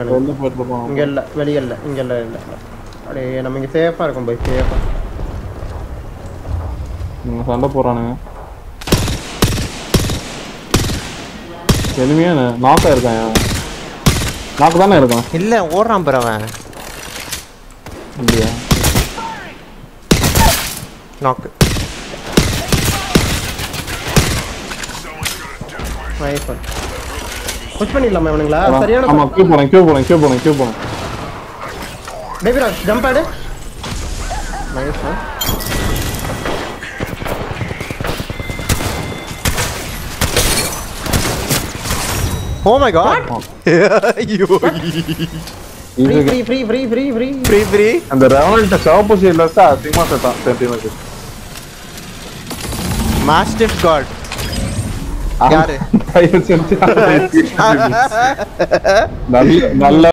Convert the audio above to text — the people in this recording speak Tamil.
இங்க இல்ல வெளிய இல்ல இங்க இல்ல இல்ல. அப்படியே நம்ம இங்க சேஃபா இருக்கும் போய் சேஃபா இவங்க சண்டை போறானுங்க எனிமையா நாக்கா இருக்கான். நாக்கு தானே இருக்கான்? இல்ல ஓடுறான் பாரு அவன். இல்லையா நாக்கு ஒன் புஷ் பண்ணிடலாமா இவனுங்களா சரியான ஆமா கியூ போறேன் கியூ போறேன் கியூ போறேன் கியூ போறேன் பேபி ராஜ் ஜம்ப் ஆடு nice one oh my God ஐயோ ஃப்ரீ இது free free free free free free free அந்த ரெவனல்ட்ட சிவப்பு சீட்ல இருந்தா அதிகமா செத்தான் சென்டினுக்கு மாஸ்டிஃப் காட் யாரு? அதை நல்ல நல்ல